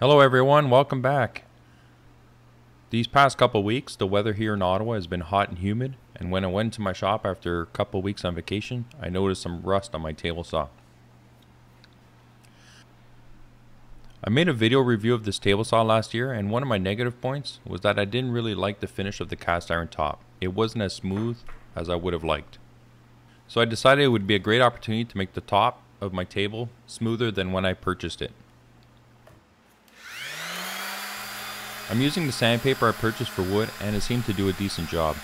Hello, everyone. Welcome back. These past couple weeks, the weather here in Ottawa has been hot and humid, and when I went to my shop after a couple weeks on vacation, I noticed some rust on my table saw. I made a video review of this table saw last year, and one of my negative points was that I didn't really like the finish of the cast iron top. It wasn't as smooth as I would have liked. So I decided it would be a great opportunity to make the top of my table smoother than when I purchased it. I'm using the sandpaper I purchased for wood and it seemed to do a decent job.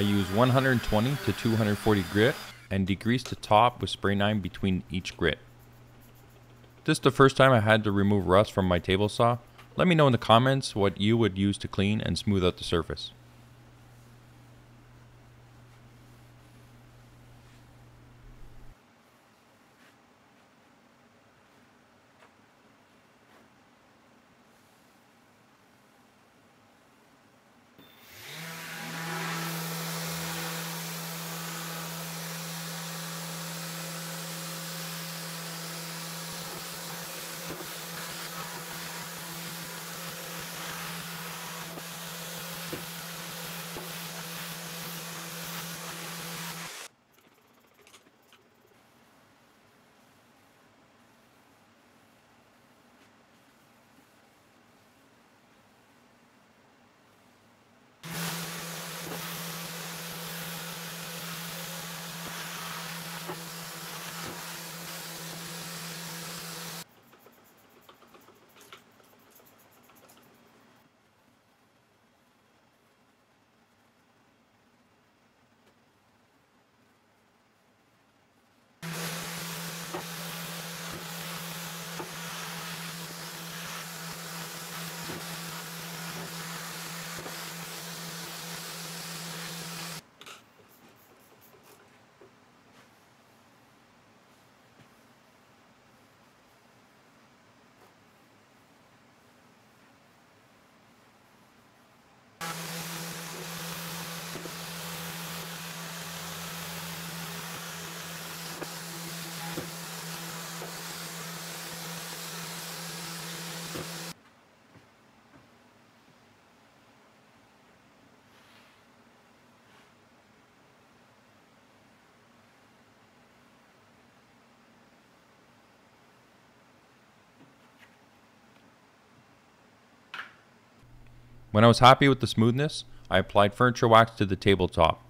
I use 120 to 240 grit and degrease the top with spray nine between each grit. This is the first time I had to remove rust from my table saw. Let me know in the comments what you would use to clean and smooth out the surface. When I was happy with the smoothness, I applied furniture wax to the tabletop.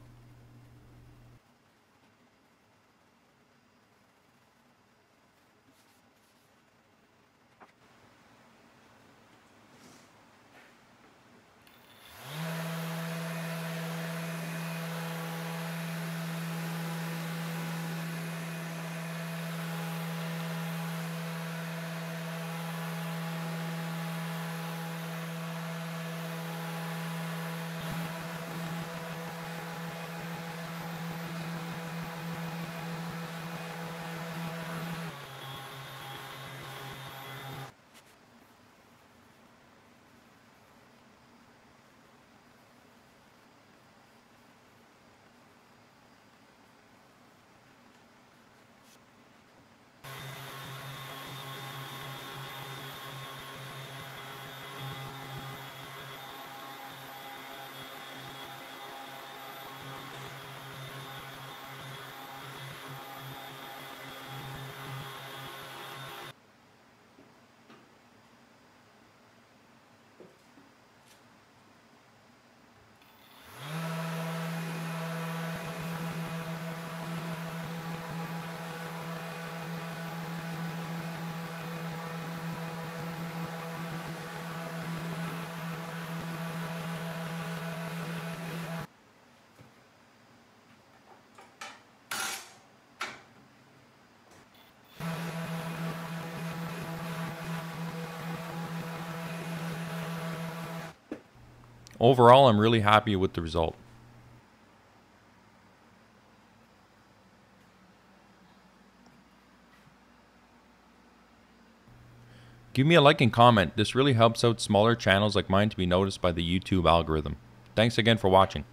Overall, I'm really happy with the result. Give me a like and comment. This really helps out smaller channels like mine to be noticed by the YouTube algorithm. Thanks again for watching.